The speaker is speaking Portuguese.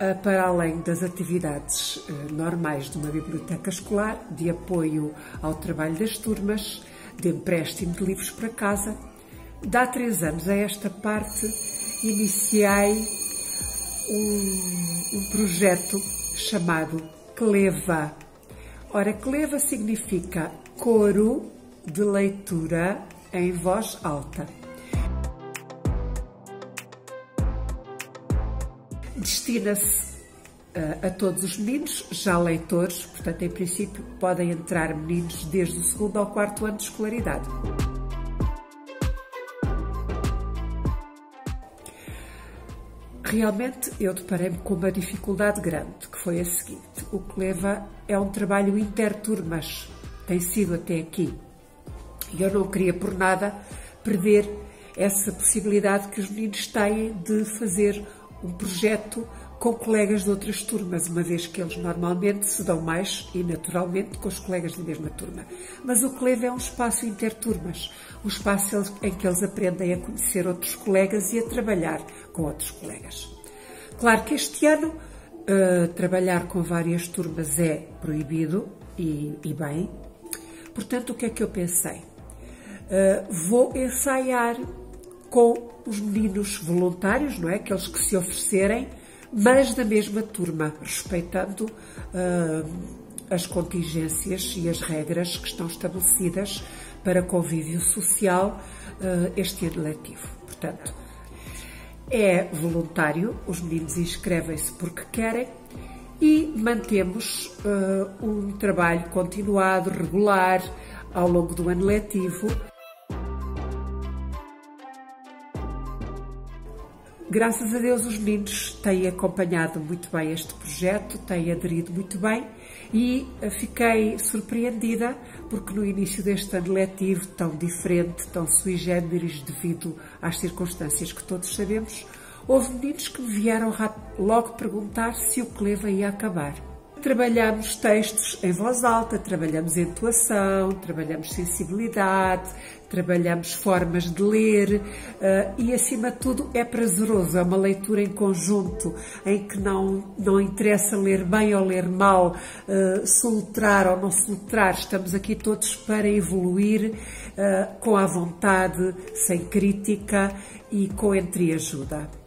eh, para além das atividades eh, normais de uma biblioteca escolar, de apoio ao trabalho das turmas, de empréstimo de livros para casa, de há três anos a esta parte iniciei um, um projeto chamado Cleva. Ora, Cleva significa coro de leitura em voz alta. Destina-se uh, a todos os meninos, já leitores, portanto, em princípio, podem entrar meninos desde o segundo ao quarto ano de escolaridade. Realmente eu deparei-me com uma dificuldade grande, que foi a seguinte: o que leva é um trabalho interturmas, tem sido até aqui. E eu não queria por nada perder essa possibilidade que os meninos têm de fazer um projeto com colegas de outras turmas, uma vez que eles normalmente se dão mais e naturalmente com os colegas da mesma turma. Mas o CLEV é um espaço interturmas, um espaço em que eles aprendem a conhecer outros colegas e a trabalhar com outros colegas. Claro que este ano uh, trabalhar com várias turmas é proibido e, e, bem. Portanto, o que é que eu pensei? Uh, vou ensaiar com os meninos voluntários, não é? Aqueles que se oferecerem, mas da mesma turma, respeitando uh, as contingências e as regras que estão estabelecidas para convívio social uh, este ano letivo. Portanto, é voluntário, os meninos inscrevem-se porque querem e mantemos uh, um trabalho continuado, regular, ao longo do ano letivo Graças a Deus os meninos têm acompanhado muito bem este projeto, têm aderido muito bem e eh, fiquei surpreendida porque no início deste ano letivo tão diferente, tão sui generis devido às circunstâncias que todos sabemos, houve meninos que me vieram logo perguntar se o Cleva ia acabar. Trabalhamos textos em voz alta, trabalhamos entoação, trabalhamos sensibilidade, trabalhamos formas de ler uh, e, acima de tudo, é prazeroso. É uma leitura em conjunto em que não, não interessa ler bem ou ler mal, uh, soletrar ou não soletrar. Estamos aqui todos para evoluir uh, com a vontade, sem crítica e com entreajuda.